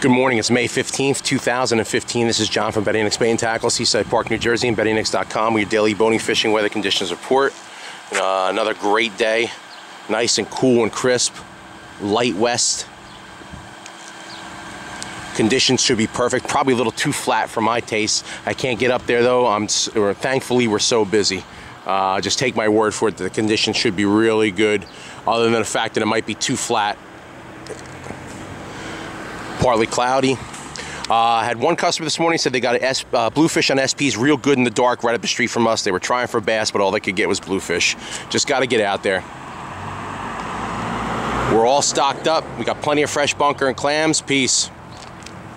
Good morning. It's May 15th, 2015. This is John from Betty Nix Bait and Tackle, Seaside Park, New Jersey, and BettyNix.com with your daily boating, fishing, weather conditions report. Uh, another great day. Nice and cool and crisp. Light west. Conditions should be perfect. Probably a little too flat for my taste. I can't get up there though. I'm thankfully we're so busy. Uh, just take my word for it the conditions should be really good. Other than the fact that it might be too flat partly cloudy. Uh, I had one customer this morning said they got a uh, bluefish on SPs real good in the dark right up the street from us. They were trying for bass, but all they could get was bluefish. Just got to get out there. We're all stocked up. We got plenty of fresh bunker and clams. Peace.